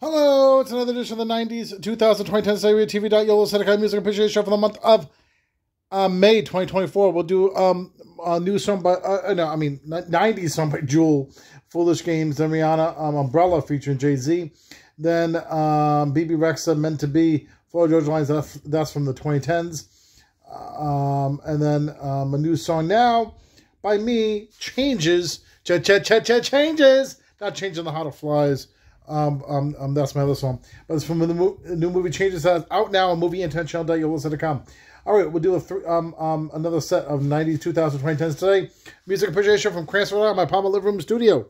Hello, it's another edition of the 90s, 2020 Serie TV. Seneca Music Appreciation Show for the month of uh, May 2024. We'll do um, a new song by, uh, no, I mean, 90s song by Jewel, Foolish Games, then Rihanna, um, Umbrella featuring Jay Z, then um, Bebe Rexha, Meant to Be, Florida Georgia Lines, that's, that's from the 2010s. Um, and then um, a new song now by me, Changes, ch ch ch ch changes, not changing the how to flies. Um, um, um, that's my other song. But it's from the mo- new movie Changes that's out now on movieintentional.you'll also come. All right, we'll do a th- um, um, another set of 90s, 2000, 2010s today. Music appreciation from Cranston, my Palmer Live Room Studio.